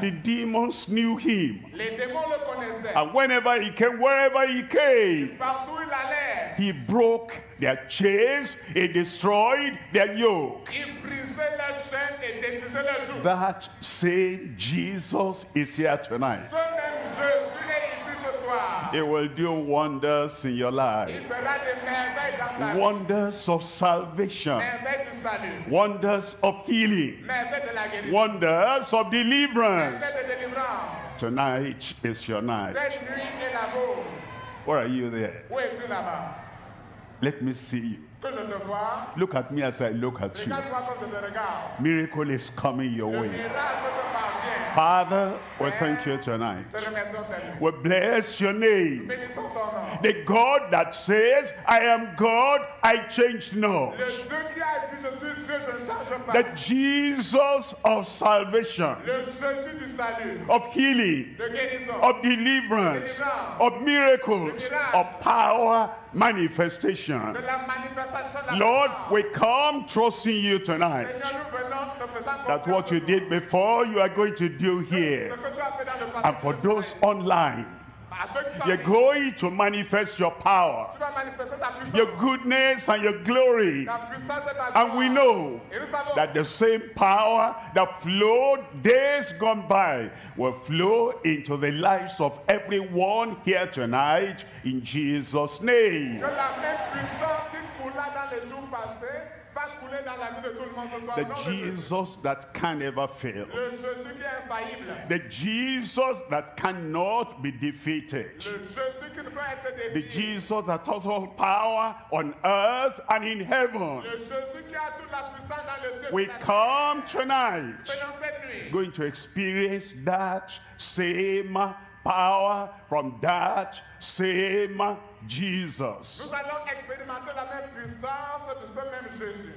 The demons knew him. Les démons le connaissaient. And whenever he came, wherever he came, Partout il allait, he broke their chains, he destroyed their yoke. il brisait leurs chaînes et détruisait leurs joues. That same Jesus is here tonight. Ce même Jésus est ici ce soir. He will do wonders in your life. Il fera des merveilles dans ta vie. Wonders of salvation. Merveilles du salut. Wonders of healing. Merveilles de la guérison. Wonders of deliverance. Merveilles de délivrance. Tonight is your night. Cette nuit est la vôtre. Where are you there? Let me see you. Que je te vois. Look at me as I look at you. Regarde-moi comme je te regarde. Miracle is coming your way. miracle te parvient. Father, we thank you tonight. Te remercions, Seigneur. We bless your name. Bénissons ton nom. The God that says, I am God, I change not. Le Dieu qui a dit, je suis Dieu, je ne change pas. The Jesus of salvation, Le Jésus du salut, of healing, of deliverance, of miracles, of power manifestation. de la manifestation de la Lord, we come trusting you tonight. Seigneur, nous venons te faisant That what you did before, you are going to do here. que tu as fait dans le passé, And for those online, À ceux qui sont you're going to manifest your power, tu vas manifester ta puissance, your goodness, and your glory. ta puissance et ta And we know Et nous savons that the same power that flowed days gone by will flow into the lives of everyone here tonight in Jesus' name. The Au nom de Jésus. That can never fail. Le Jésus qui est infaillible. The Jesus that cannot be defeated. Le Jésus qui ne peut être The. Jesus that has all power on earth and in heaven. Le Jésus qui a toute la puissance dans le ciel. We et la terre. come tonight Venons cette nuit. going to experience that same power from that same Jesus. Nous allons expérimenter la même puissance de ce même Jésus.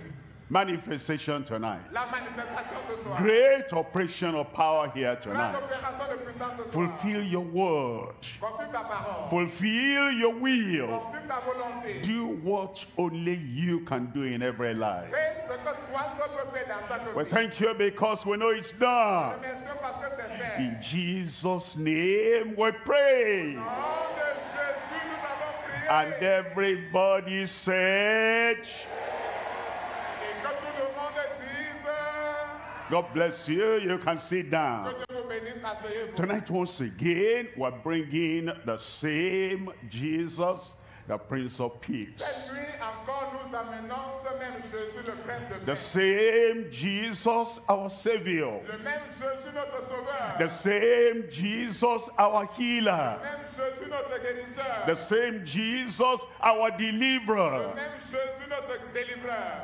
Manifestation tonight. La manifestation ce soir. Great operation of power here tonight. opération de puissance ce soir. Fulfill your word. Confirme ta parole. Fulfill your will. Confirme ta volonté. Do what only you can do in every life. Fais ce que toi seul peux faire dans chaque We thank you because we know it's done. Remercions parce que c'est fait. In Jesus' name we pray. Au nom de Jésus, nous avons prié. And everybody said, God bless you. You can sit down. Tonight, once again, we're bringing the same Jesus, the Prince of Peace. The same Jesus, our Savior. The same Jesus, our healer. The same Jesus, our deliverer.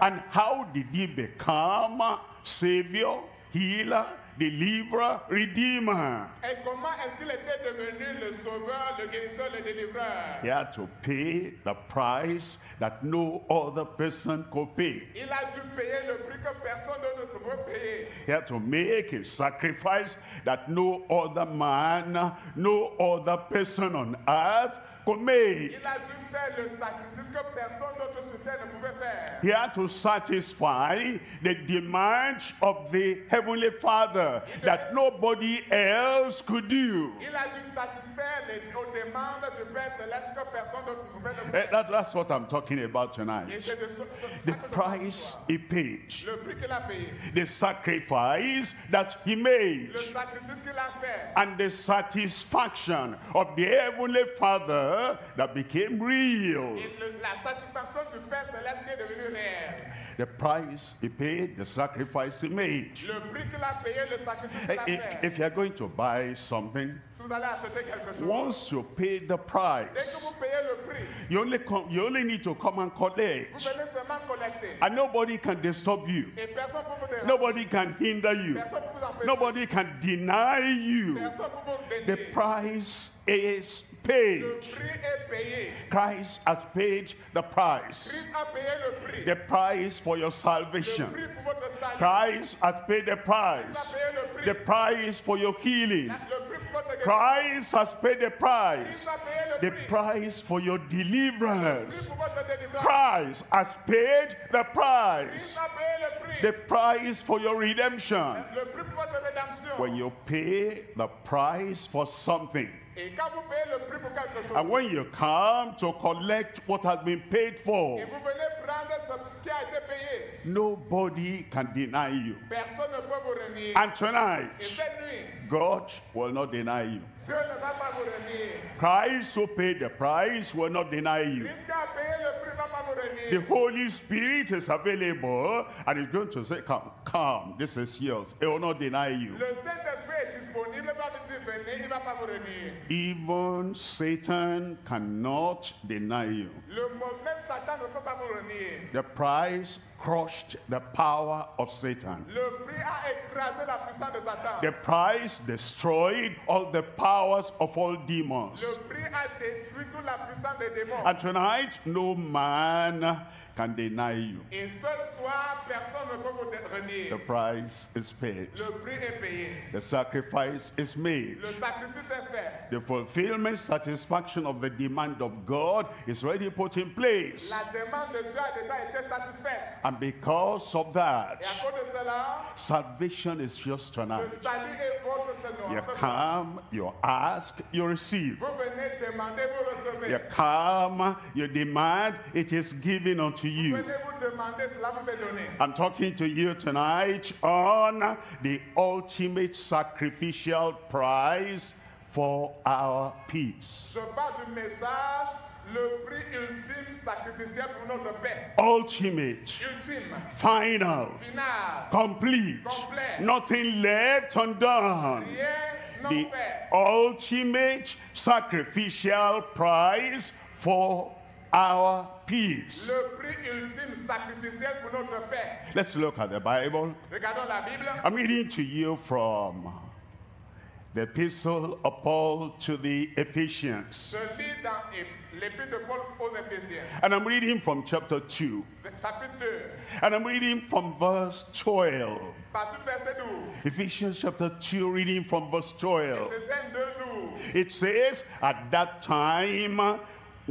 And how did he become Savior, healer, deliverer, redeemer? Et comment est-ce qu'il était devenu le Sauveur, le guérisseur, le délivreur He had to pay the price that no other person could pay. Il a dû payer le prix que personne d'autre pouvait payer. He had to make a sacrifice that no other man, no other person on earth could make. Il a dû faire le sacrifice que personne d'autre sur terre ne pouvait faire. He had to satisfy the demands of the Heavenly Father that nobody else could do. Il a dû satisfaire les, aux demandes du Père Céleste que personne d'autre ne pouvait le Eh, that- that's what I'm talking about tonight. c'est de ce, ce- The ça que je price he paid, Le prix qu'il a payé. the sacrifice that he made. Le sacrifice qu'il a fait. and the satisfaction of the heavenly father that became real Et le- la satisfaction du Père Céleste est devenue réelle. the price he paid the sacrifice he made Le prix qu'il a payé, le sacrifice qu'il a if, fait. if you're going to buy something Si vous allez acheter quelque chose, once you pay the dès que price vous payez le prix, you only come, you only need to come and vous collect venez seulement collecter. and nobody can disturb you Et personne peut vous déranger. nobody can hinder you Personne peut vous empêcher. nobody can deny you Personne peut vous the price is paid prix est payé. christ has paid the price Christ a payé le prix. the price for your salvation. prix pour votre salut. Christ has paid the price. payé le prix. The price for your healing. Le prix pour pour votre guérison. Christ has paid the price. Christ a payé The price for your deliverance. Pour votre délivrance. Christ has paid the price. Christ a payé le prix. The price for your redemption. Le prix pour votre rédemption. When you pay the price for something, And when you come to collect what has been paid for, nobody can deny you. And tonight, God will not deny you. Christ who paid the price will not deny you. The. Holy Spirit is available and is going to say, Come, come, this is yours. It will not deny you. Le Saint-Esprit est disponible, il va vous dire venez, il ne va pas vous renier. Even Satan cannot deny you. Le mot même Satan ne peut pas vous renier. The price crushed the power of Satan. Le prix a écrasé la puissance de Satan. The price destroyed all the powers of all demons. Le prix a détruit toute la puissance des démons. And tonight, no man can deny you. Et ce soir, personne ne peut vous renier. The price is paid. Le prix est payé. The sacrifice is made. Le sacrifice est fait. The fulfillment, satisfaction of the demand of God is already put in place. La demande de Dieu a déjà été satisfaite. And because of that, Et à cause de cela, salvation is yours tonight. le salut est votre Seigneur. You come, you ask, you receive. Vous venez demander, vous You come, you demand, it is given unto you. Venez vous demander, cela vous est donné. I'm talking to you tonight on the ultimate sacrificial price for our peace. Je parle du message, le prix ultime sacrificiel pour notre paix. Ultimate, final, final, complete, nothing left undone. The ultimate sacrificial price for our peace. Le prix ultime sacrificiel pour notre paix. Let's look at the Bible. Regardons la Bible. I'm reading to you from the epistle of Paul to the Ephesians. Je lis dans de Paul aux Éphésiens, And I'm reading from chapter 2. And I'm reading from verse 12. partie du verset 12. Ephesians chapter 2, reading from verse 12. Éphésiens 2, 12. It says, At that time,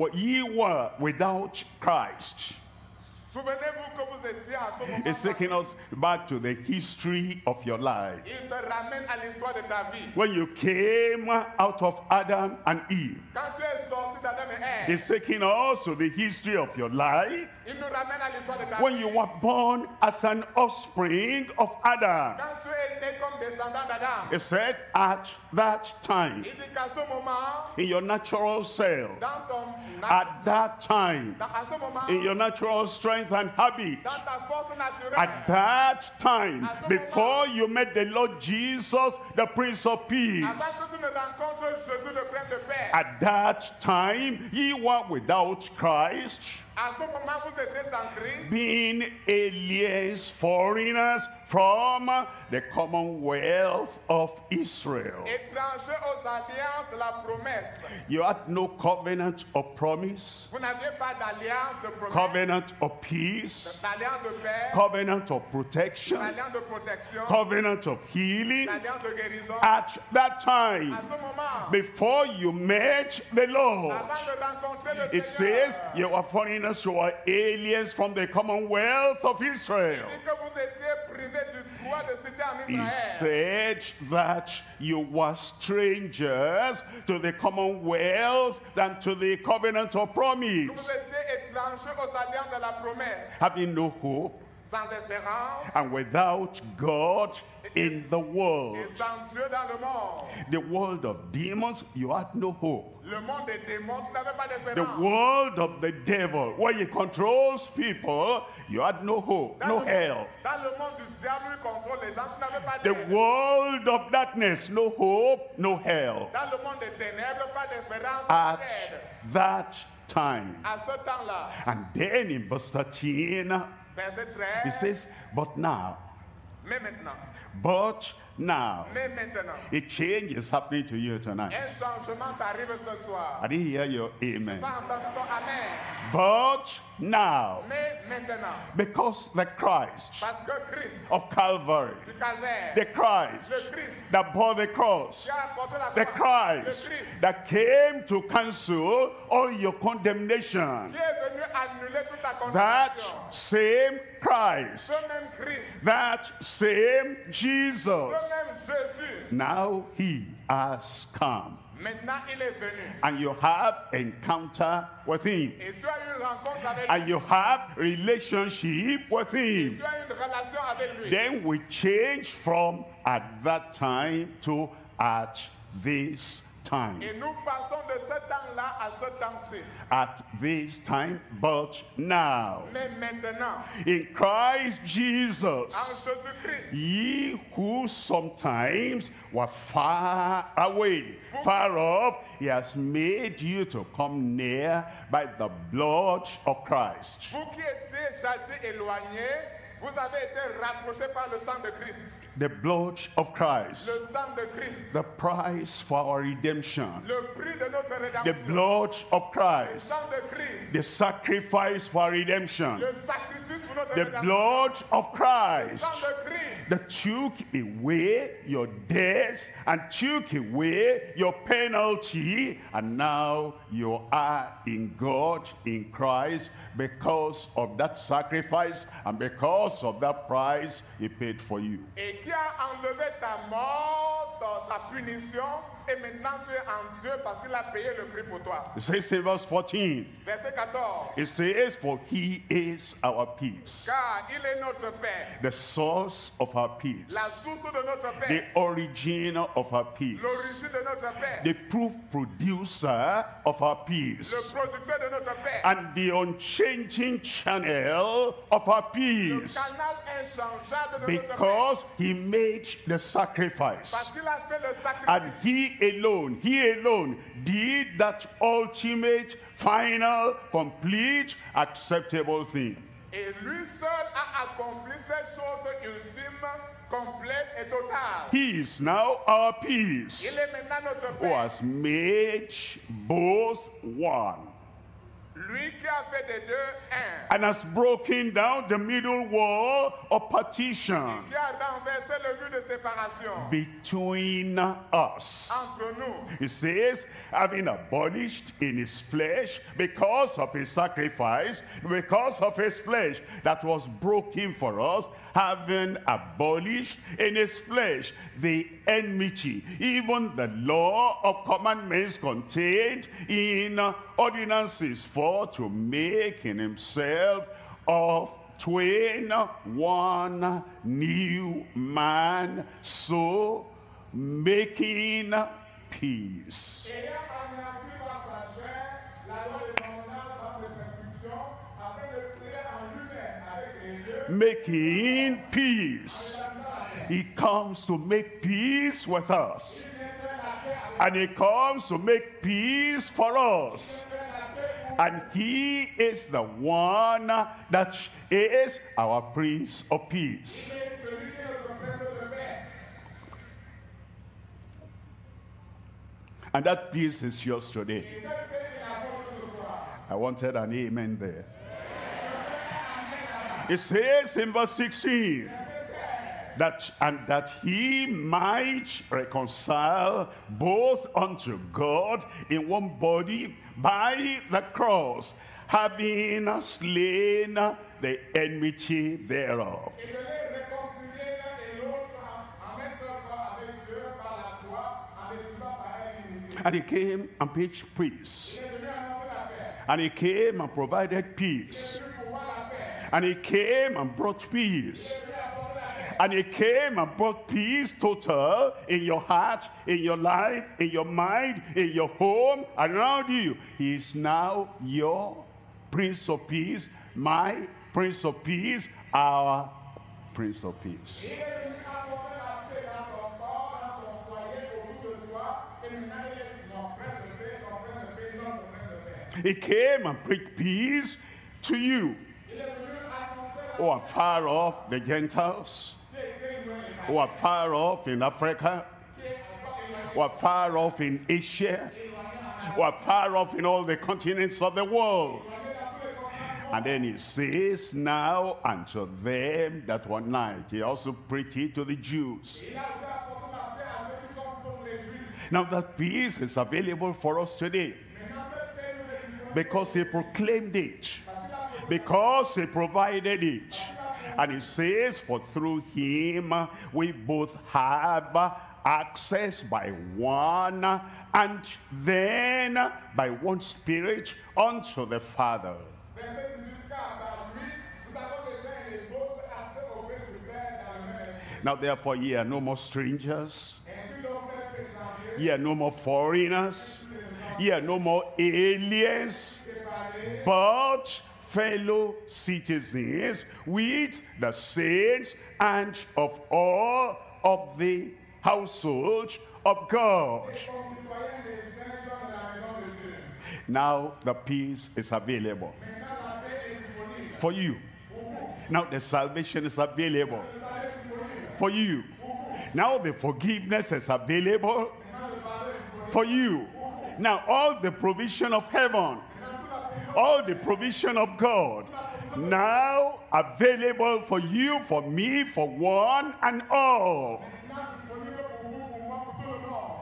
what ye were without Christ. It's taking us back to the history of your life. When you came out of Adam and Eve, it's taking us to the history of your life. il nous ramène à l'histoire de ta When you were born as an offspring of Adam, Quand tu es né comme descendant d'Adam, it said, At that time, il dit qu'à ce moment, in your natural self, at that time, dans- à ce moment, in your natural strength and habit, dans ta force naturelle, At that time, before you met the Lord Jesus, the Prince of Peace, at that time ye were without Christ, being aliens, foreigners from the commonwealth of Israel. You had no covenant of promise, covenant of peace, covenant of protection, covenant of healing. At that time, before you met the Lord, avant de rencontrer le it says you were foreigners, you were aliens from the commonwealth of Israel. dit que vous étiez privés du droit de citer en He said that you were strangers to the commonwealth than to the covenant of promise, étiez étrangers aux alliances de la promesse, having no hope and without God in the world. et sans Dieu dans le monde. The world of demons, you had no hope. Le monde des démons, tu n'avais pas The world of the devil, where he controls people, you had no hope, no le- hell. Dans le monde du diable, il contrôle les gens, tu n'avais pas The world of darkness, no hope, no hell. Dans le monde des ténèbres, pas d'espérance, At that time. À ce temps-là, And then in verse 13, verset he says, But now, but now, a change is happening to you tonight. un changement t'arrive ce soir. I didn't hear your amen. Pas entendu ton Amen. But now. Because the Christ parce que Christ of Calvary, the Christ that bore the cross, qui a apporté la the Christ that came to cancel all your condemnation, qui est venu annuler toute la that same Christ, Ce même Christ, that same Jesus, ce même Jésus, now he has come. maintenant il est venu. And you have encounter with him. Et tu as eu une rencontre avec lui. And you have relationship with him. Tu as eu une relation avec lui. Then we change from at that time to at this time. Et nous passons de ce temps-là à ce temps-ci. At this time, but now. In Christ en Jesus, ye who sometimes were far away, far off, he has made you to come near by the blood of Christ. vous qui étiez jadis éloignés, vous avez été rapprochés par le sang de Christ. The blood of Christ, Le sang de Christ. the price for our redemption. Le prix de notre The blood of Christ, Christ. the sacrifice for our redemption. The blood of Christ. that took away your death and took away your penalty. And now you are in God, in Christ, because of that sacrifice and because of that price he paid for you. Et qui a enlevé ta mort, ta, ta punition, et maintenant tu es en Dieu parce qu'il a payé le prix pour toi. It says in verse 14, Verset 14. it says, For he is our peace, Car il est notre Père, the source of our peace, la source de notre the Père, origin of our peace, l'origine de notre Père, the proof producer of our peace. le producteur de notre Père, and the unchanging channel of our le peace. canal inchangeable de notre Père. because he made the sacrifice. Parce qu'il a fait le and he alone he alone did that ultimate final complete acceptable thing. Et lui seul a accompli cette chose ultime, complète et totale. he is now our peace. Il est maintenant notre who has made both one and has broken down the middle wall of partition. Qui a renversé le mur de séparation. Between us. Entre nous. He says, having abolished in his flesh, because of his sacrifice, because of his flesh that was broken for us, having abolished in his flesh the enmity, even the law of commandments contained in ordinances, for to make in himself of twain one new man, so making peace. Making peace. He comes to make peace with us. And he comes to make peace for us. And he is the one that is our Prince of Peace. And that peace is yours today. I wanted an amen there. It says in verse 16 that and that he might reconcile both unto God in one body by the cross, having slain the enmity thereof. And he came and preached peace. And he came and provided peace. Il est venu pouvoir la paix. And he came and brought peace. And he came and brought peace total in your heart, in your life, in your mind, in your home, around you. He is now your Prince of Peace, my Prince of Peace, our Prince of Peace. He came and brought peace to you Il est venu annoncer la who are far off, the Gentiles, who are far off in Africa, who are far off in Asia, who are far off in all the continents of the world. And then he says, now unto them that were night. He also preached to the Jews. Now that peace is available for us today because he proclaimed it, parce qu'il a proclamé because he provided it. And he says, for through him we both have access by one and then by one spirit unto the Father. Verset 18, car par lui, nous avons les uns et les autres accès auprès du Père dans le même esprit. Now therefore ye are no more strangers, ye are no more foreigners, ye are no more aliens, but fellow citizens with the saints and of all of the household of God. Now the peace is available for you. Now the salvation is available for you. Now the forgiveness is available for you. Now all the provision of heaven, all the provision of God, now available for you, for me, for one and all.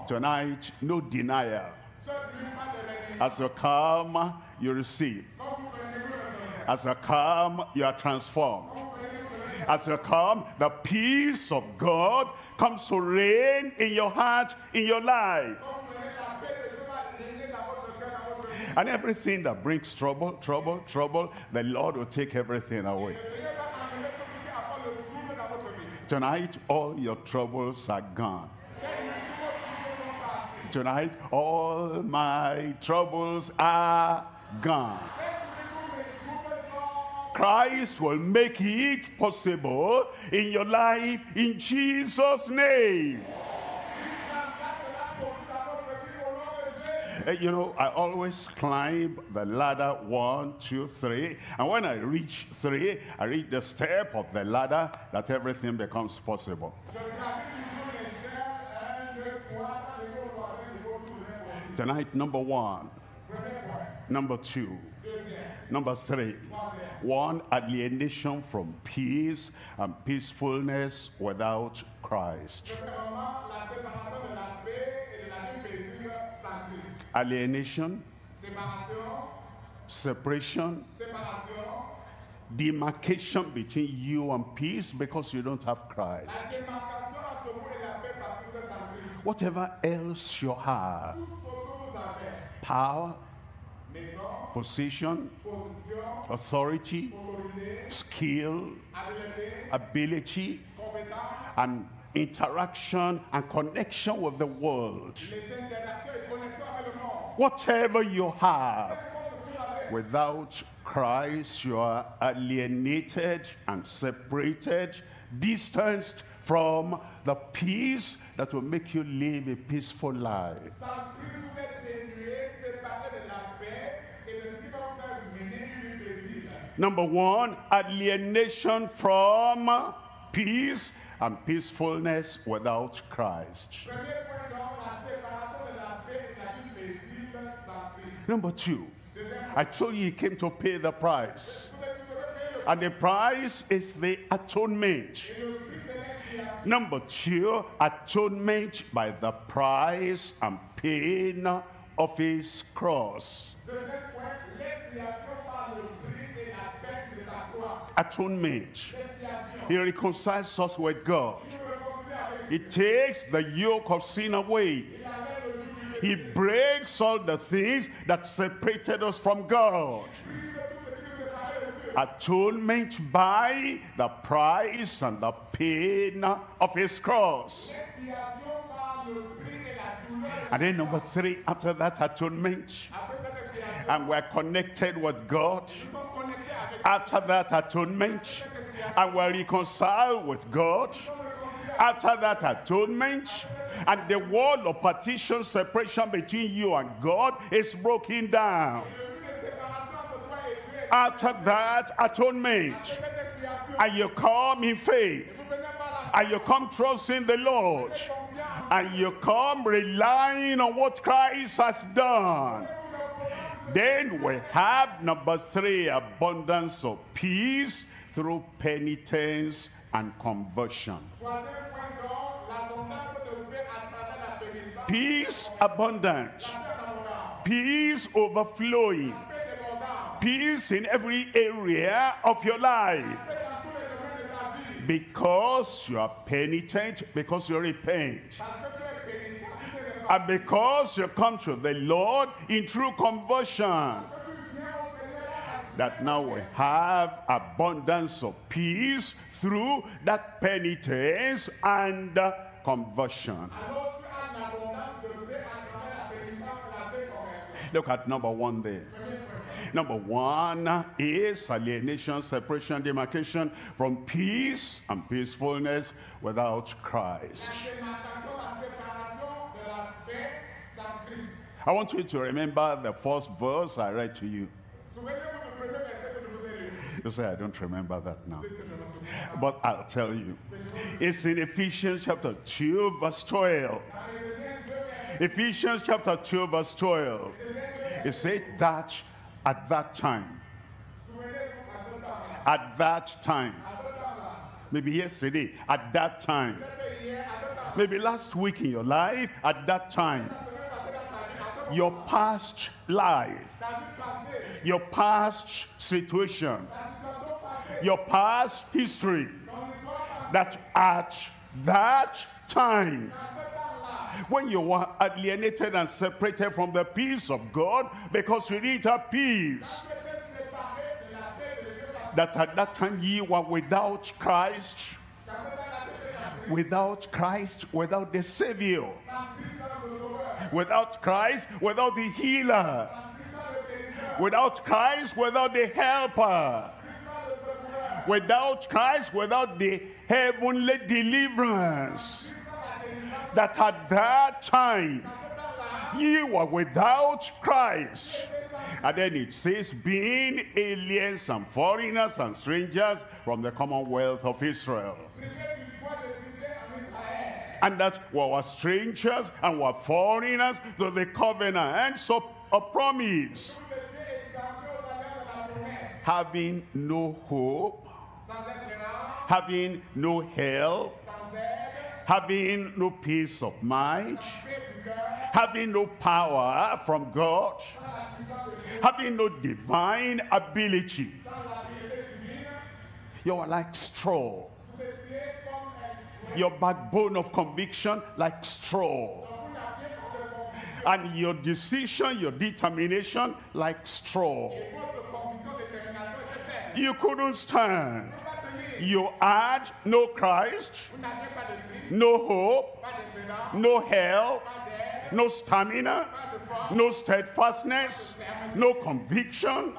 Tonight, no denial. As you come, you receive. As you come, you are transformed. As you come, the peace of God comes to reign in your heart, in your life. Quand vous prenez la paix de Dieu va régner dans votre cœur, dans votre vie. And everything that brings trouble, trouble, trouble, the Lord will take everything away. Tonight, all your troubles are gone. Tonight, all my troubles are gone. Christ will make it possible in your life in Jesus' name. Eh, you know, I always climb the ladder one, two, three. And when I reach three, I reach the step of the ladder that everything becomes possible. Tonight, number one, number two, number three. One, alienation from peace and peacefulness without Christ. Alienation, Séparation, demarcation between you and peace because you don't have Christ. Whatever else you have, power, position, authority, skill, ability, and interaction and connection with the world. les interactions et connexions avec le monde. Whatever you have, without Christ, you are alienated and separated, distanced from the peace that will make you live a peaceful life. Number one, alienation from peace and peacefulness without Christ. Premier point donc, la séparation de la paix et de la vie paisible sans Christ. Number two, I told you he came to pay the price. And the price is the atonement. Number two, atonement by the price and pain of his cross. Atonement. He reconciles us with God. He takes the yoke of sin away. Il enlève le joug du He breaks all the things that separated us from God. Atonement by the price and the pain of his cross. And then number three, after that atonement, and we're connected with God. After that atonement, and we're reconciled with God. After that atonement, and the wall of partition separation between you and God is broken down. After that atonement, and you come in faith, and you come trusting the Lord, and you come relying on what Christ has done. Then we have number three, abundance of peace through penitence and conversion. Peace abundant, peace overflowing, peace in every area of your life. Because you are penitent, because you repent. And because you come to the Lord in true conversion. That now we have abundance of peace through that penitence and conversion. Alors tu as l'abondance de paix à travers la pénitence et la paix conversion. Look at number one there. Number one is alienation, separation, demarcation from peace and peacefulness without Christ. I want you to remember the first verse I read to you. You say, I don't remember that now. But I'll tell you. It's in Ephesians chapter 2, verse 12. Ephesians chapter 2, verse 12. It said that at that time, at that time, maybe yesterday, at that time, maybe last week in your life, at that time, your past life, your past situation, your past history, that at that time, when you were alienated and separated from the peace of God because you didn't have peace, that at that time ye were without Christ, without Christ, without the Savior, without Christ, without the healer, without Christ, without the helper, without Christ, without the heavenly deliverance. That at that time ye were without Christ. And then it says, being aliens and foreigners and strangers from the commonwealth of Israel. And that we were strangers and were foreigners to the covenants of, of promise. Having no hope, having no help, having no peace of mind, having no power from God, having no divine ability. You are like straw. Your backbone of conviction like straw. And your decision, your determination like straw. You couldn't stand. You had no Christ, no hope, no help, no stamina, no steadfastness, no conviction.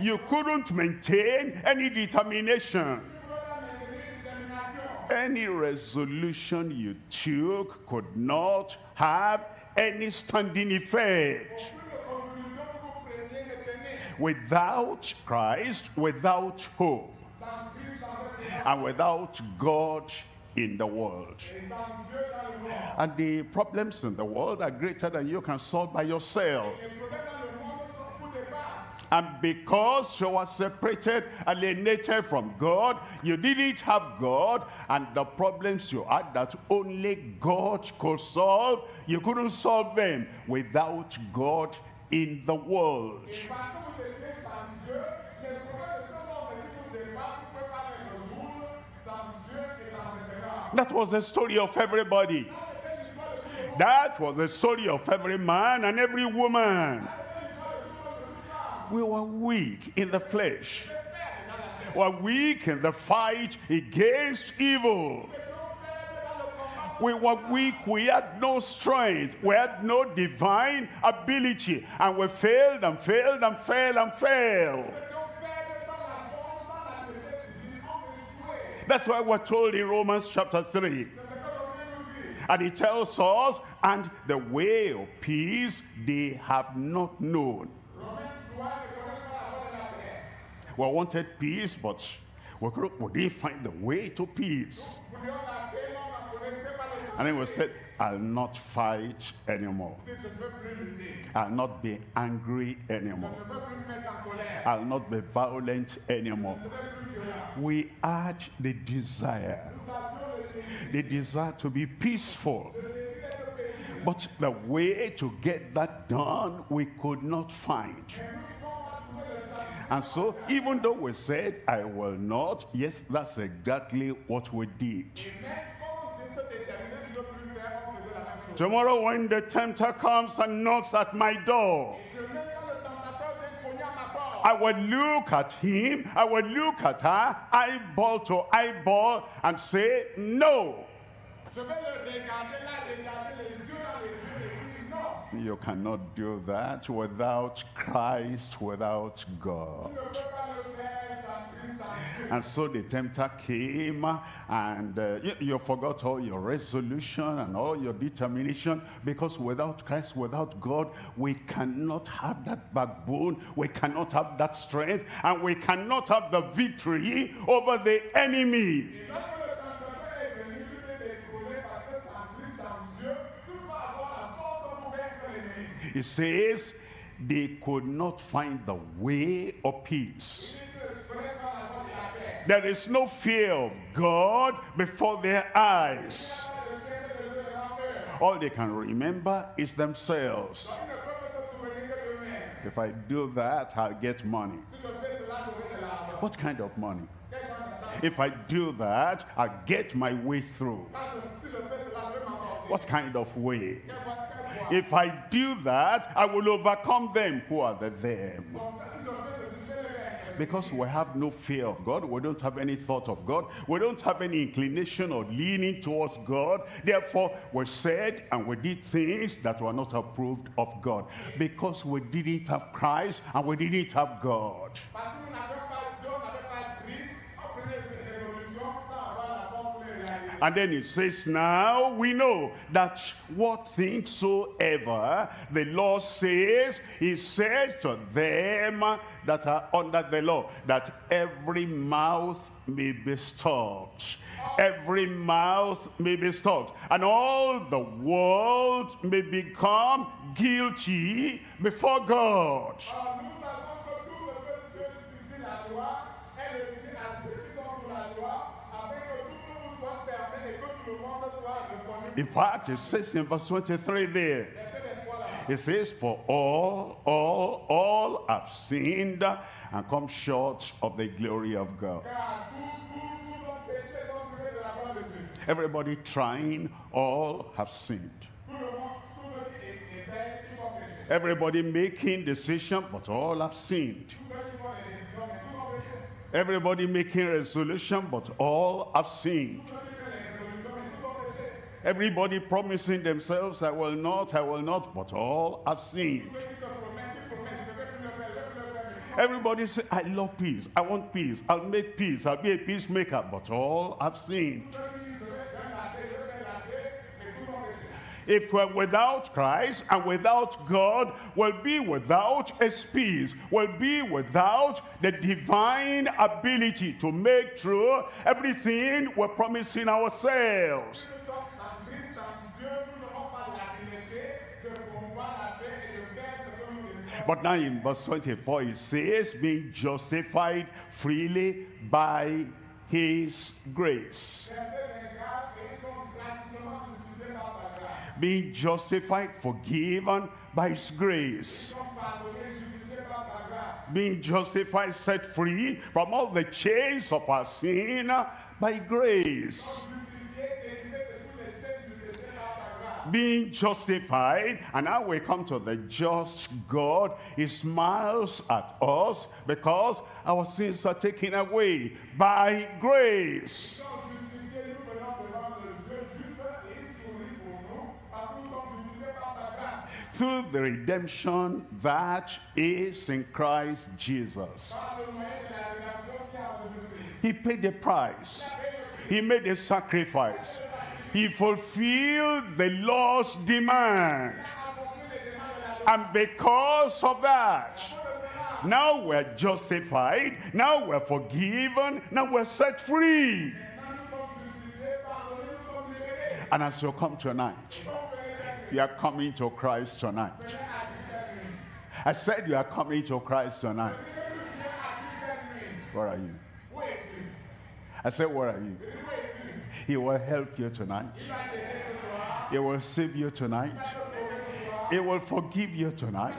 You couldn't maintain any determination. Any resolution you took could not have any standing effect. Without Christ, without hope, and without God in the world. And the problems in the world are greater than you can solve by yourself. And because you were separated, alienated from God, you didn't have God, and the problems you had that only God could solve, you couldn't solve them without God in the world. That was the story of everybody. That was the story of every man and every woman. We were weak in the flesh. We were weak in the fight against evil. We were weak, we had no strength, we had no divine ability, and we failed and failed and failed and failed. That's why we're told in Romans chapter 3. And he tells us, and the way of peace they have not known. We wanted peace, but we, didn't find the way to peace. And then we said, I'll not fight anymore. I'll not be angry anymore. I'll not be violent anymore. We add the desire, the desire to be peaceful. But the way to get that done, we could not find. And so, even though we said, I will not, yes, that's exactly what we did. Tomorrow, when the tempter comes and knocks at my door, I will look at him, I will look at her, eyeball to eyeball, and say, No, you cannot do that without Christ, without God. And so the tempter came and uh, you, you forgot all your resolution and all your determination because without Christ, without God, we cannot have that backbone, we cannot have that strength, and we cannot have the victory over the enemy. It says they could not find the way of peace. There is no fear of God before their eyes. All they can remember is themselves. If I do that, I'll get money. What kind of money? If I do that, I'll get my way through. What kind of way? If I do that, I will overcome them. Who are the them? Because we have no fear of God, we don't have any thought of God, we don't have any inclination or leaning towards God. Therefore, we said and we did things that were not approved of God because we didn't have Christ and we didn't have God. Parce que vous n'avez pas Dieu, vous n'avez pas Christ, on prenait ces résolutions sans avoir la force pour les réaliser. And then it says, Now we know that what things soever the law says, he says to them that are under the law, that every mouth may be stopped. Every mouth may be stopped. And all the world may become guilty before God. Alors, In fact, it says in verse 23 there, Verset 23 là. It says, For all, all, all have sinned and come short of the glory of God. Everybody trying, all have sinned. Everybody making decision, but all have sinned. Everybody making resolution, but all have sinned. Everybody promising themselves, I will not, I will not, but all have sinned. Everybody say, I love peace, I want peace, I'll make peace, I'll be a peacemaker, but all have sinned. If we're without Christ and without God, we'll be without His peace. We'll be without the divine ability to make true everything we're promising ourselves. Nous sommes sans Christ, sans Dieu, nous n'aurons pas l'habilité de promouvoir la paix et de faire ce que nous désirons. But now in verse 24, it says, being justified freely by His grace. Verset 24, et ils sont gratuitement justifiés par sa grâce. Being justified, forgiven by His grace. Being justified, set free from all the chains of our sin by grace. Being justified, and now we come to the just God. He smiles at us because our sins are taken away by grace. Through the redemption that is in Christ Jesus. He paid the price. He made a sacrifice. He fulfilled the law's demand. And because of that, now we're justified, now we're forgiven, now we're set free. And as you come tonight, you are coming to Christ tonight. I said you are coming to Christ tonight. Where are you? I said, where are you? He will help you tonight. He will save you tonight. He will forgive you tonight.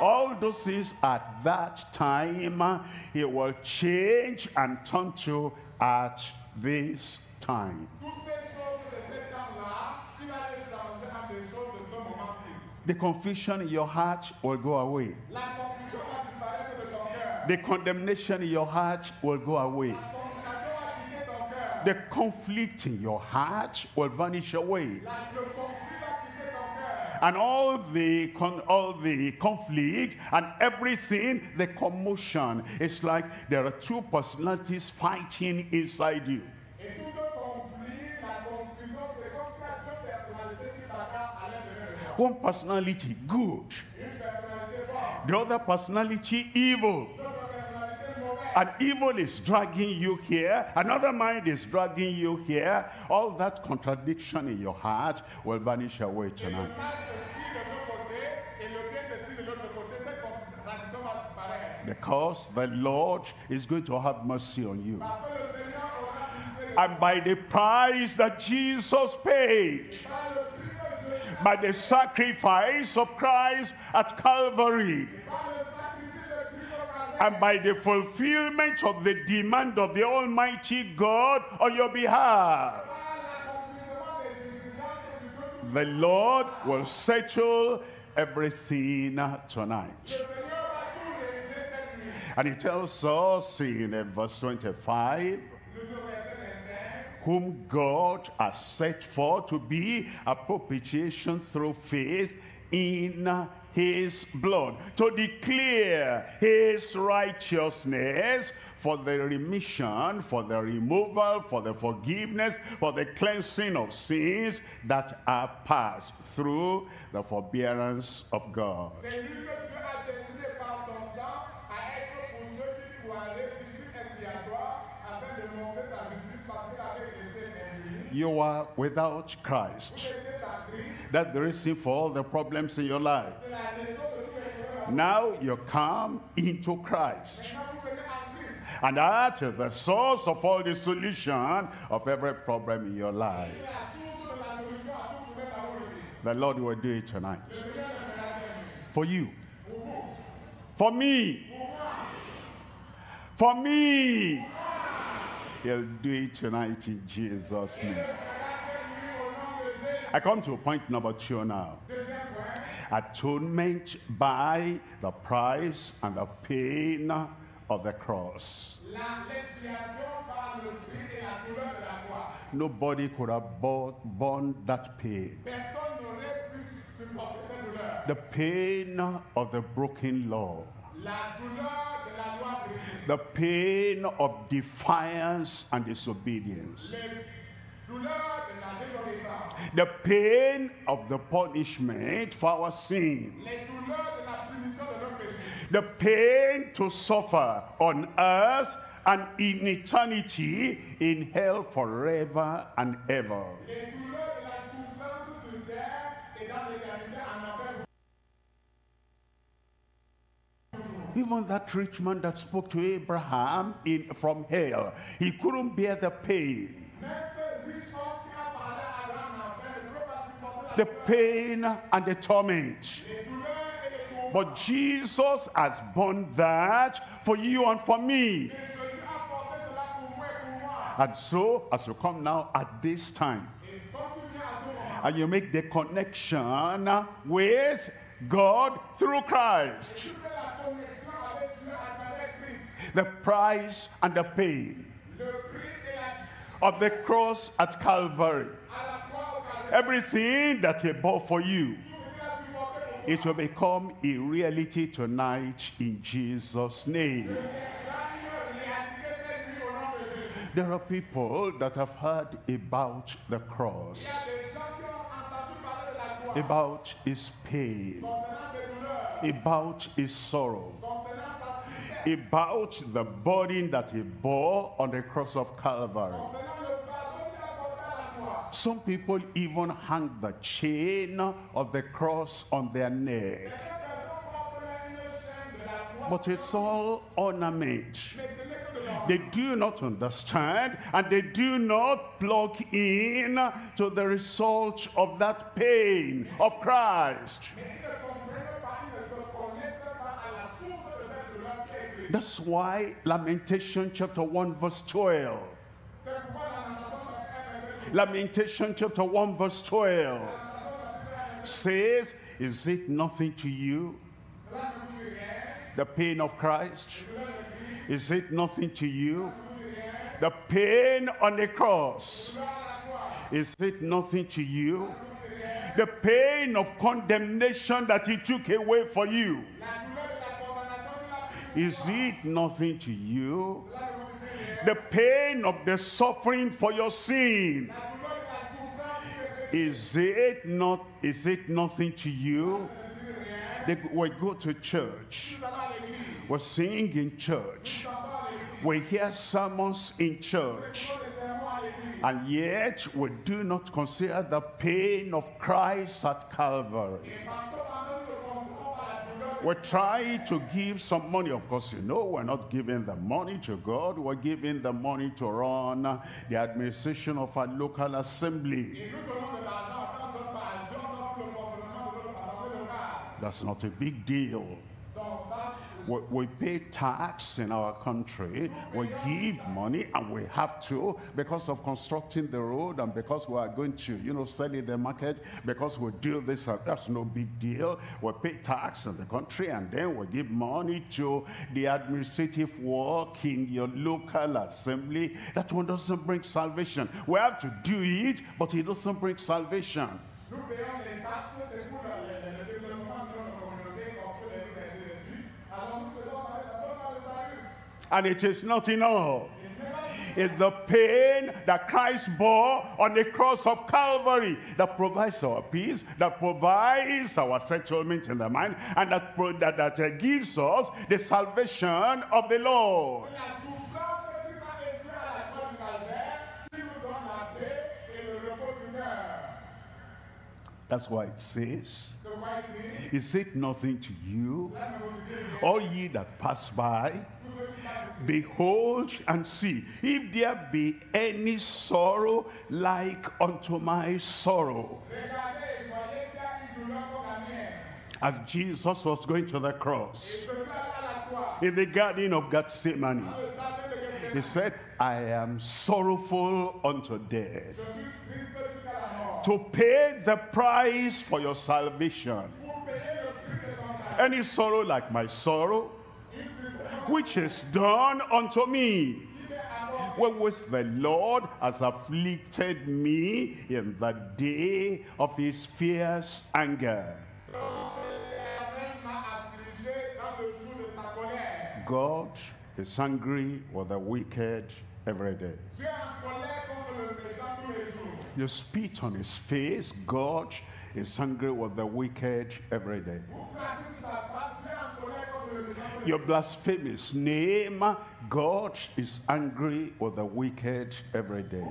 All those things at that time, he will change and turn to at this time. The confusion in your heart will go away. The condemnation in your heart will go away. The conflict in your heart will vanish away. And all the, all the conflict and everything, the commotion, it's like there are two personalities fighting inside you. One personality, good. The other personality, evil. And evil is dragging you here. Another mind is dragging you here. All that contradiction in your heart will vanish away tonight. Because the Lord is going to have mercy on you. And by the price that Jesus paid, by the sacrifice of Christ at Calvary, and by the fulfillment of the demand of the Almighty God on your behalf. The Lord will settle everything tonight. And he tells us in uh, verse 25, whom God has set for to be a propitiation through faith in his blood to declare his righteousness for the remission, for the removal, for the forgiveness, for the cleansing of sins that are past through the forbearance of God. You are without Christ. That's the reason for all the problems in your life. Now you come into Christ. And that is the source of all the solution of every problem in your life. The Lord will do it tonight. For you. For me. For me. He'll do it tonight in Jesus' name. I come to point number two now. Atonement by the price and the pain of the cross. Nobody could have borne that pain. The pain of the broken law. The pain of defiance and disobedience. The pain of the punishment for our sin. The pain to suffer on earth and in eternity in hell forever and ever. Even that rich man that spoke to Abraham in, from hell, he couldn't bear the pain. The pain and the torment. But Jesus has borne that for you and for me. And so, as you come now at this time, and you make the connection with God through Christ. The price and the pain of the cross at Calvary. Everything that he bought for you, it will become a reality tonight in Jesus' name. There are people that have heard about the cross, about his pain, about his sorrow, about the burden that he bore on the cross of Calvary. Some people even hang the chain of the cross on their neck. But it's all ornament. They do not understand and they do not plug in to the result of that pain of Christ. That's why Lamentation chapter 1 verse 12. Lamentation chapter 1 verse 12 says, Is it nothing to you? The pain of Christ? Is it nothing to you? The pain on the cross? Is it nothing to you? The pain of condemnation that he took away for you? Is it nothing to you? The pain of the suffering for your sin. Is it not, is it nothing to you? They, we go to church. We sing in church. We hear sermons in church. And yet we do not consider the pain of Christ at Calvary we try to give some money. Of course, you know, we're not giving the money to God. We're giving the money to run the administration of our local assembly. That's not a big deal we, we pay tax in our country, we give money, and we have to because of constructing the road and because we are going to, you know, sell in the market, because we do this, and that's no big deal. We pay tax in the country, and then we give money to the administrative work in your local assembly. That one doesn't bring salvation. We have to do it, but it doesn't bring salvation. And it is not enough. It's the pain that Christ bore on the cross of Calvary that provides our peace, that provides our settlement in the mind, and that, that, that uh, gives us the salvation of the Lord. That's why it says, Is it nothing to you, all ye that pass by, Behold and see, if there be any sorrow like unto my sorrow. As Jesus was going to the cross in the garden of Gethsemane, he said, I am sorrowful unto death to pay the price for your salvation. Any sorrow like my sorrow, which is done unto me. Wherewith the Lord has afflicted me in the day of his fierce anger. God is angry with the wicked every day. You spit on his face, God is angry with the wicked every day. Your blasphemous name, God is angry with the wicked every day.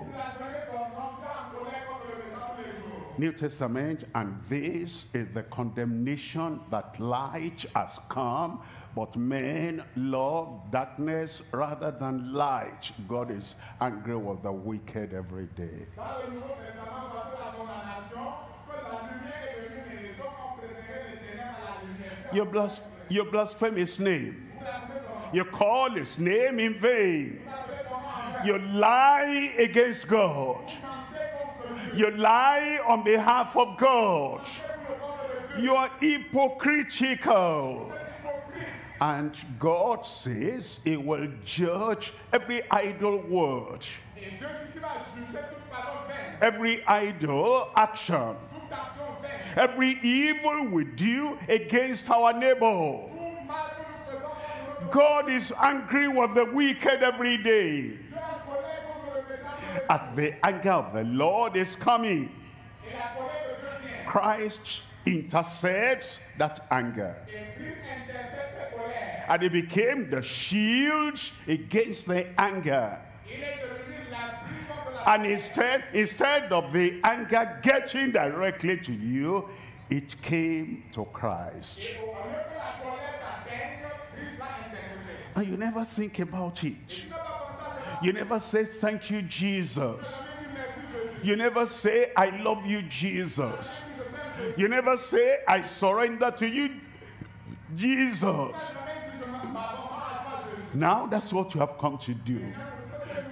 New Testament, and this is the condemnation that light has come, but men love darkness rather than light. God is angry with the wicked every day. You, blas you blaspheme his name. You call his name in vain. You lie against God. You lie on behalf of God. You are hypocritical. And God says he will judge every idle word. Every idle action every evil we do against our neighbor. God is angry with the wicked every day. As the anger of the Lord is coming, Christ intercepts that anger. And he became the shield against the anger. And instead, instead of the anger getting directly to you, it came to Christ. And you never think about it. You never say, thank you, Jesus. You never say, I love you, Jesus. You never say, I surrender to you, Jesus. Now that's what you have come to do.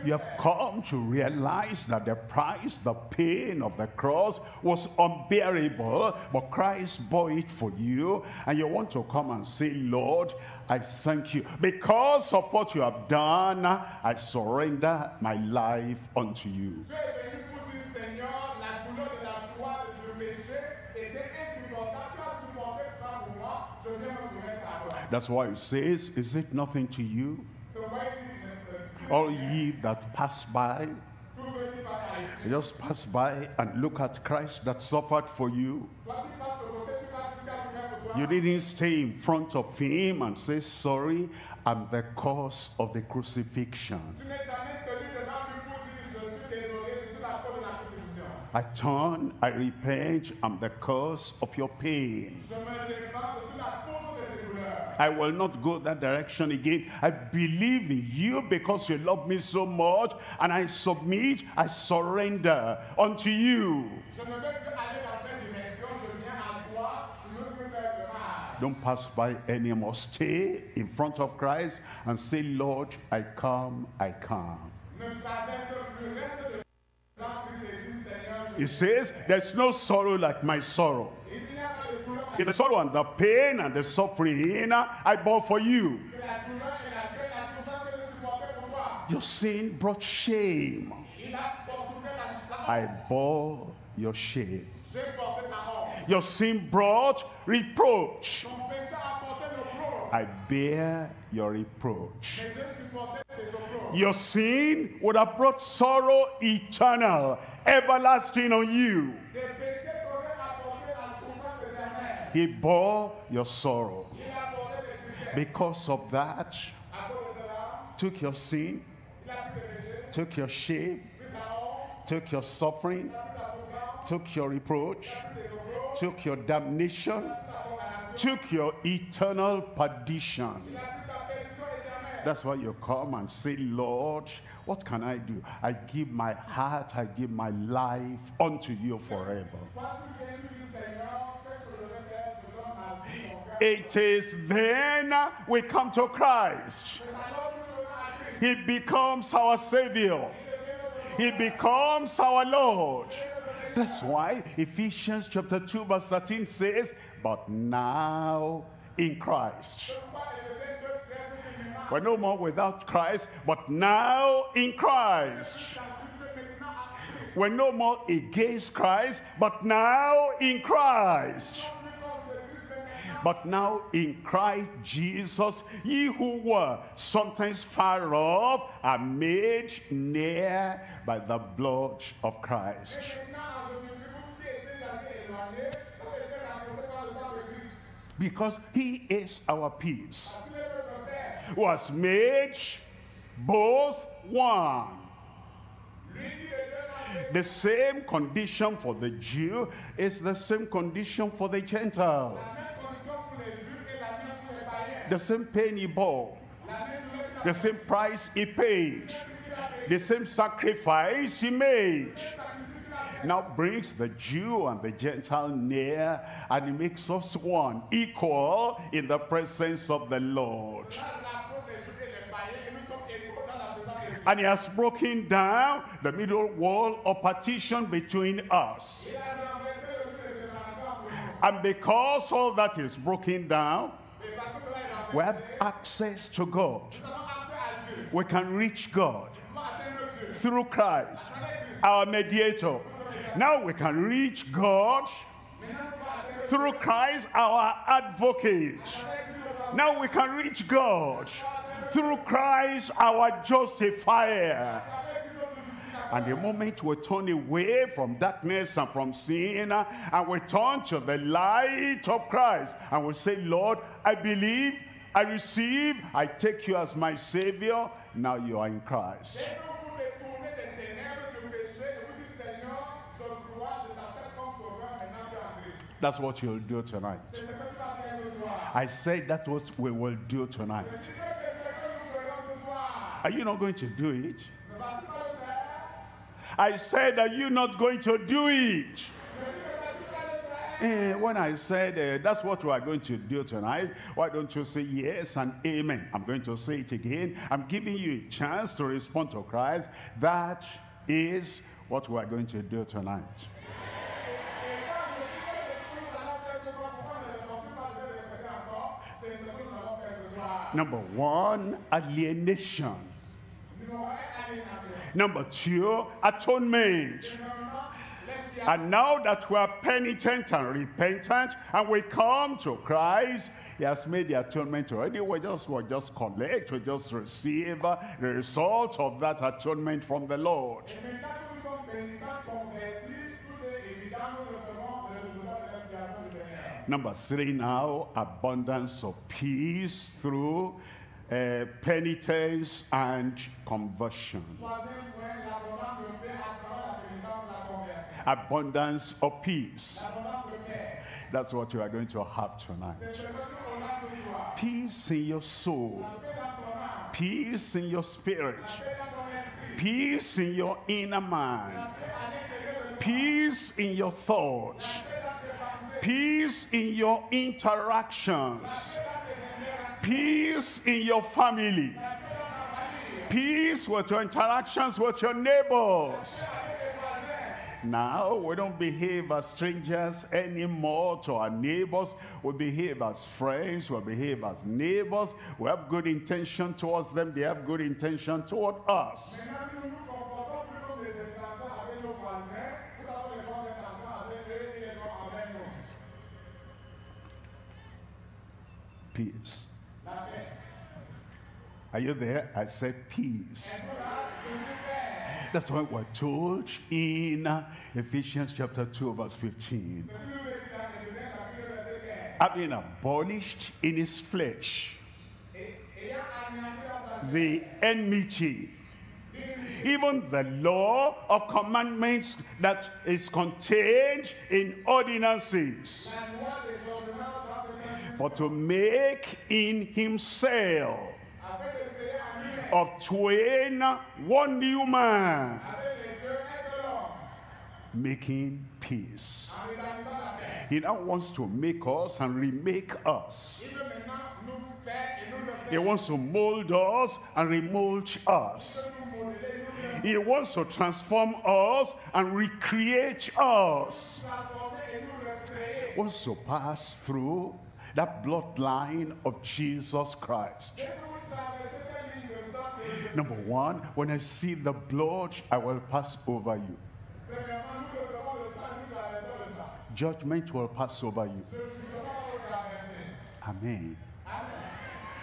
You have come to realize that the price, the pain of the cross was unbearable, but Christ bore it for you. And you want to come and say, Lord, I thank you. Because of what you have done, I surrender my life unto you. That's why it says, Is it nothing to you? All ye that pass by, just pass by and look at Christ that suffered for you. You didn't stay in front of him and say, sorry, I'm the cause of the crucifixion. I turn, I repent, I'm the cause of your pain. Je me répands, je suis la cause de tes douleurs. I will not go that direction again. I believe in you because you love me so much, and I submit, I surrender unto you. Don't pass by anymore. Stay in front of Christ and say, Lord, I come, I come. He says, There's no sorrow like my sorrow. In the sorrow and the pain and the suffering I bore for you. Your sin brought shame. I bore your shame. Your sin brought reproach. I bear your reproach. Your sin would have brought sorrow eternal, everlasting on you. He bore your sorrow. Because of that, took your sin, took your shame, took your suffering, took your reproach, took your damnation, took your eternal perdition. That's why you come and say, Lord, what can I do? I give my heart, I give my life unto you forever. It is then we come to Christ. He becomes our Savior. He becomes our Lord. That's why Ephesians chapter 2 verse 13 says, But now in Christ. Pourquoi Éphésiens 2, 13, dit, maintenant, We're no more without Christ, but now in Christ. We're no more against Christ, but now in Christ. But now in Christ Jesus, ye who were sometimes far off are made near by the blood of Christ. Because he is our peace, has made both one. The same condition for the Jew is the same condition for the Gentile. la même condition pour les Juifs et la même pour les païens. The same pain he bore, the same price he paid, the same sacrifice he made. Now brings the Jew and the Gentile near and he makes us one, equal in the presence of the Lord. And he has broken down the middle wall of partition between us. And because all that is broken down, We have access to God. We can reach God through Christ, our mediator. Now we can reach God through Christ, our advocate. Now we can reach God through Christ, our justifier. And the moment we turn away from darkness and from sin, and we turn to the light of Christ, and we say, Lord, I believe, I receive, I take you as my Savior. Now you are in Christ. That's what you'll do tonight. I said that's what we will do tonight. Are you not going to do it? I said, Are you not going to do it? Eh, when I said uh, that's what we are going to do tonight, why don't you say yes and amen? I'm going to say it again. I'm giving you a chance to respond to Christ. That is what we are going to do tonight. Number one, alienation. Number two, atonement. And now that we are penitent and repentant and we come to Christ, he has made the atonement already. We just, we just collect, we just receive the result of that atonement from the Lord. Number three now, abundance of peace through uh, penitence and conversion. Abundance of peace. That's what you are going to have tonight. Peace in your soul. Peace in your spirit. Peace in your inner mind. Peace in your thoughts peace in your interactions, peace in your family, peace with your interactions with your neighbors. Now, we don't behave as strangers anymore to our neighbors. We behave as friends. We behave as neighbors. We have good intention towards them. They have good intention toward us. peace. Are you there? I said peace. That's what we're told in Ephesians chapter 2 verse 15. Having abolished in his flesh. The enmity. Even the law of commandments that is contained in ordinances. For to make in himself of twain one new man, making peace. He now wants to make us and remake us. He wants to mold us and remold us. He wants to transform us and recreate us. Wants to pass through that bloodline of Jesus Christ. Number one, when I see the blood, I will pass over you. Judgment will pass over you. Amen.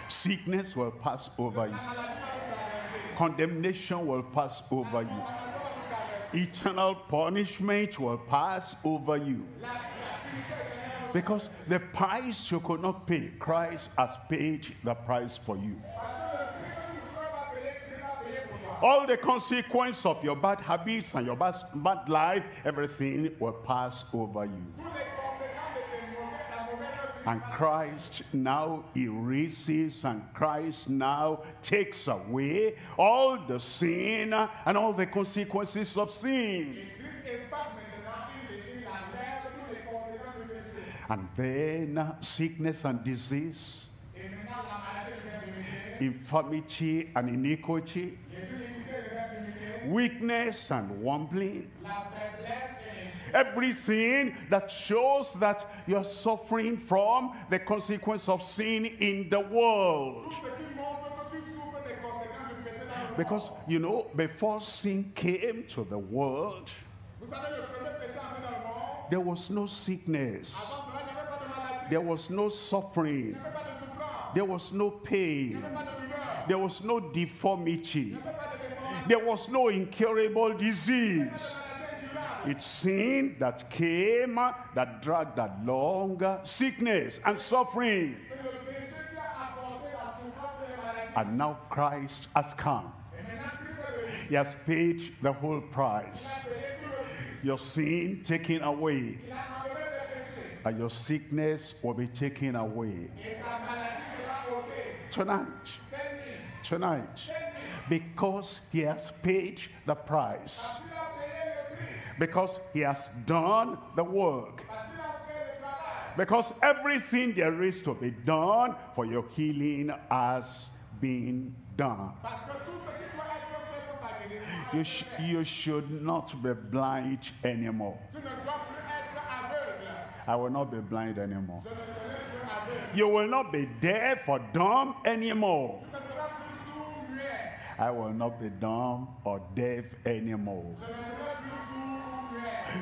Sickness will pass over you. Condemnation will pass over you. Eternal punishment will pass over you. Because the price you could not pay, Christ has paid the price for you. All the consequence of your bad habits and your bad, bad life, everything will pass over you. And Christ now erases and Christ now takes away all the sin and all the consequences of sin. And then sickness and disease, infirmity and iniquity, weakness and wambling, everything that shows that you're suffering from the consequence of sin in the world. Because, you know, before sin came to the world, there was no sickness. There was no suffering. There was no pain. There was no deformity. There was no incurable disease. It's sin that came, that dragged that along sickness and suffering. And now Christ has come. He has paid the whole price. Your sin taken away and your sickness will be taken away. Tonight, tonight, because he has paid the price, because he has done the work, because everything there is to be done for your healing has been done. You, sh you should not be blind anymore. I will not be blind anymore. You will not be deaf or dumb anymore. I will not be dumb or deaf anymore.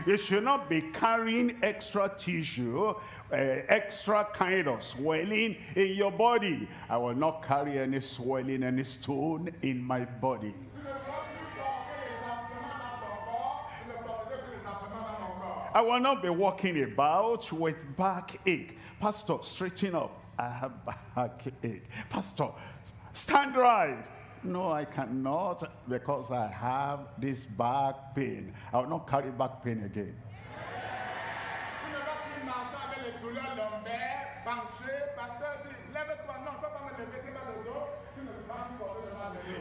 You should not be carrying extra tissue, uh, extra kind of swelling in your body. I will not carry any swelling, any stone in my body. I will not be walking about with backache. Pastor, straighten up. I have backache. Pastor, stand right. No, I cannot because I have this back pain. I will not carry back pain again.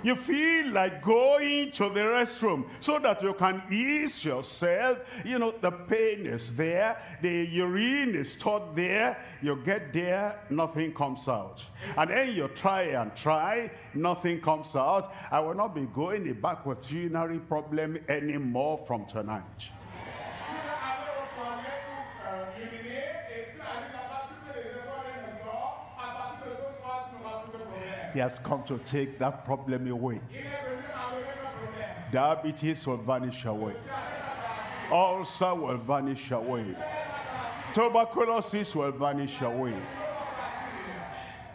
You feel like going to the restroom so that you can ease yourself. You know, the pain is there. The urine is stored there. You get there, nothing comes out. And then you try and try, nothing comes out. I will not be going back with urinary problem anymore from tonight. He has come to take that problem away. Diabetes will vanish away. Ulcer will vanish away. Tuberculosis will vanish away.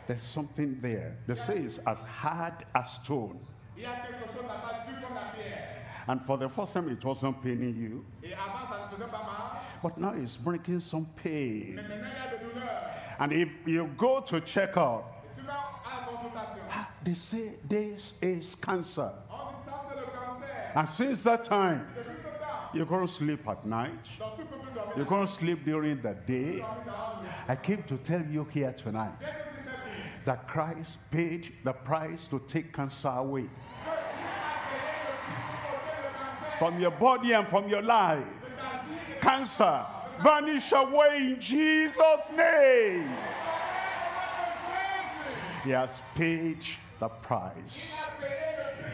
There's something there. The say is as hard as stone. And for the first time, it wasn't paining you. But now it's bringing some pain. And if you go to check out, they say this is cancer. And since that time, you're going sleep at night. You're going sleep during the day. I came to tell you here tonight that Christ paid the price to take cancer away. From your body and from your life. Cancer, vanish away in Jesus' name. He has paid the price.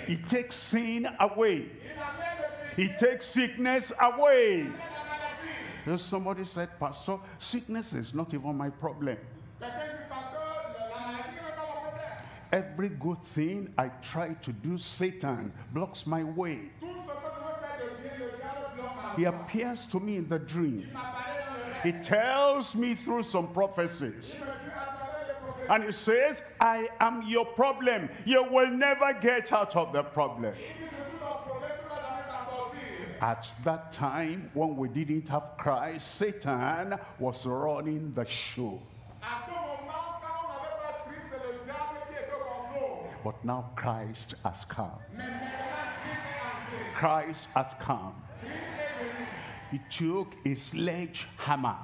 He takes sin away. He takes sickness away. somebody said, Pastor, sickness is not even my problem. Every good thing I try to do, Satan blocks my way. He appears to me in the dream. He tells me through some prophecies and he says, I am your problem. You will never get out of the problem. At that time, when we didn't have Christ, Satan was running the show. But now Christ has come. Christ has come. He took a sledgehammer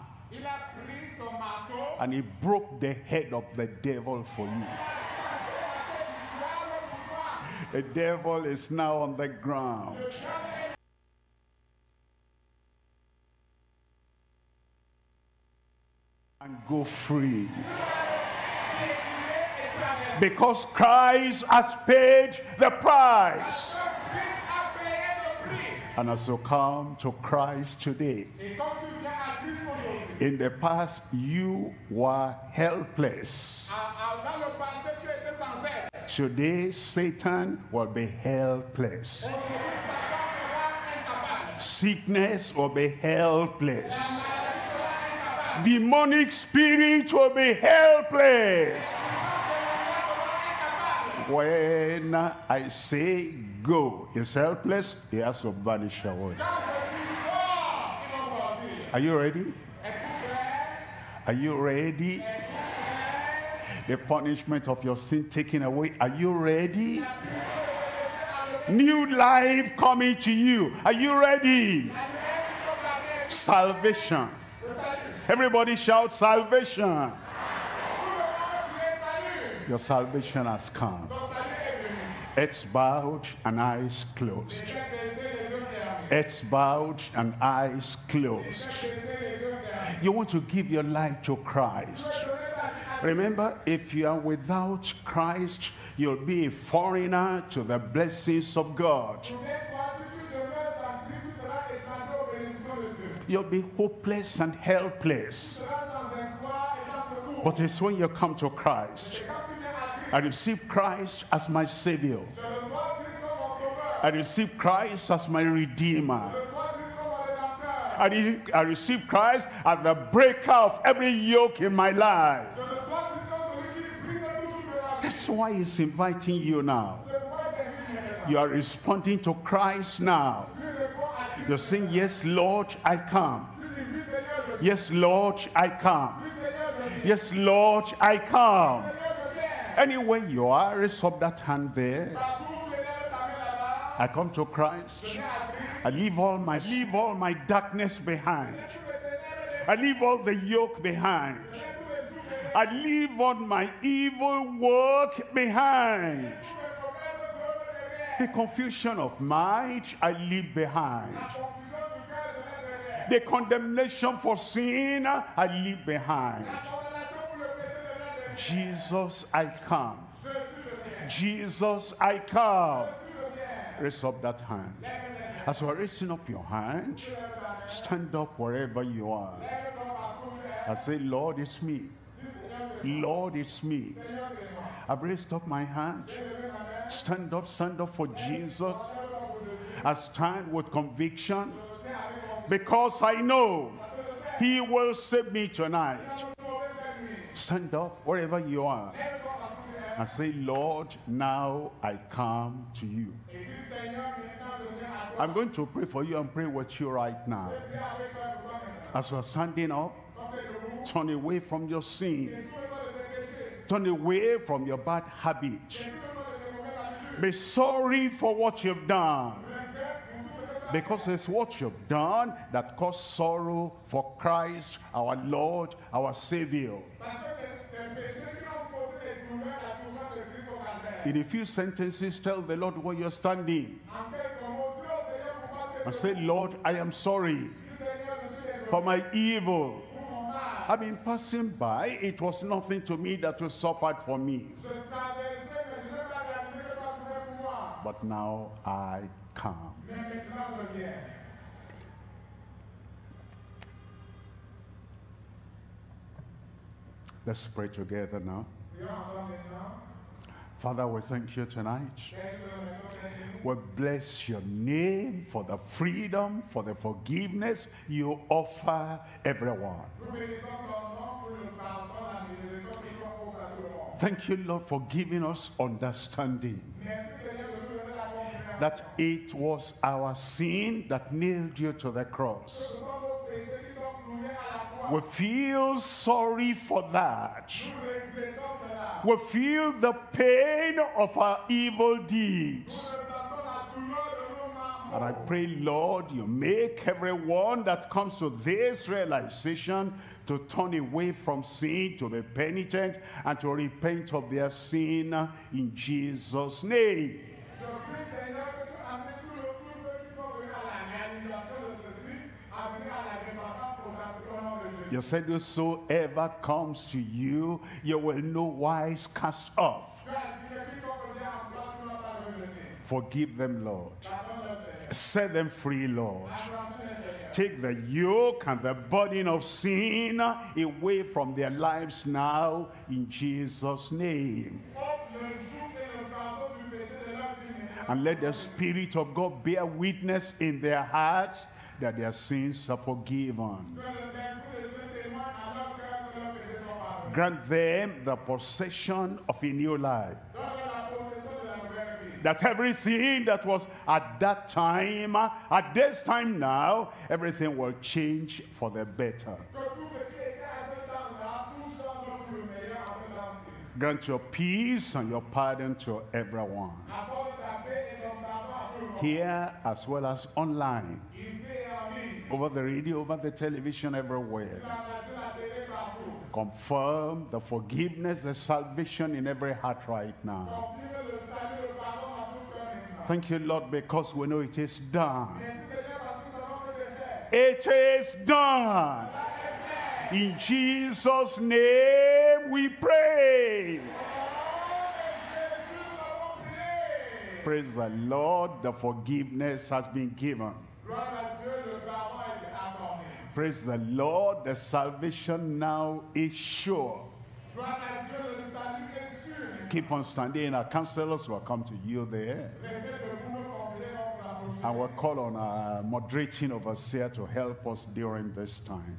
and he broke the head of the devil for you. The devil is now on the ground. And go free. Because Christ has paid the price. And as you come to Christ today, in the past, you were helpless. Today, Satan will be helpless. Sickness will be helpless. Demonic spirit will be helpless. When I say go, is helpless, he has to vanish away. Are you ready? Are you ready? The punishment of your sin taken away. Are you ready? New life coming to you. Are you ready? Salvation. Everybody shout salvation. Your salvation has come. Heads bowed and eyes closed. Heads bowed and eyes closed. You want to give your life to Christ. Remember, if you are without Christ, you'll be a foreigner to the blessings of God. You'll be hopeless and helpless. But it's when you come to Christ. I receive Christ as my Savior. I receive Christ as my Redeemer. I, re- I receive Christ as the breaker of every yoke in my life. That's why He's inviting you now. You are responding to Christ now. You're saying, Yes, Lord, I come. Yes, Lord, I come. Yes, Lord, I come. Anywhere you are, raise up that hand there. I come to Christ. I leave all my leave all my darkness behind. I leave all the yoke behind. I leave all my evil work behind. The confusion of mind I leave behind. The condemnation for sin I leave behind. Jesus, I come. Jesus, I come. Raise up that hand. As you are raising up your hand, stand up wherever you are. I say, Lord, it's me. Lord, it's me. I've raised up my hand. Stand up, stand up for Jesus. I stand with conviction because I know He will save me tonight. Stand up wherever you are. I say, Lord, now I come to you. I'm going to pray for you and pray with you right now. As you are standing up, turn away from your sin. Turn away from your bad habit. Be sorry for what you've done. Because it's what you've done that caused sorrow for Christ, our Lord, our Savior. In a few sentences, tell the Lord where you're standing and say, Lord, I am sorry for my evil. I've been passing by. It was nothing to me that you suffered for me. But now I come. Let's pray together now. Father, we thank you tonight. We bless your name for the freedom, for the forgiveness you offer everyone. Thank you, Lord, for giving us understanding that it was our sin that nailed you to the cross. We feel sorry for that. We feel the pain of our evil deeds. And I pray, Lord, you make everyone that comes to this realization to turn away from sin, to be penitent, and to repent of their sin in Jesus' name. Je prie, Seigneur, que tu amènes tous le- tous ceux qui sont venus à la réalisation de ceci, à venir à la repentance progressive au nom de Jésus. You said, Whosoever comes to you, you will no wise cast off. Forgive them, Lord. Set them free, Lord. Take the yoke and the burden of sin away from their lives now in Jesus' name. And let the Spirit of God bear witness in their hearts that their sins are forgiven. Que le Saint-Esprit de Dieu témoigne à leur cœur que leurs péchés sont pardonnés. Grant them the possession of a new life. That everything that was at that time, at this time now, everything will change for the better. Grant your peace and your pardon to everyone, here as well as online, over the radio, over the television, everywhere. Sur la radio, la confirm the forgiveness, the salvation in every heart right now. Thank you, Lord, because we know it is done. It is done. In Jesus' name we pray. Praise the Lord, the forgiveness has been given. Gloire à Dieu, le pardon a été accordé. Praise the Lord, the salvation now is sure. Keep on standing. Our counselors will come to you there. And we'll call on our moderating overseer to help us during this time.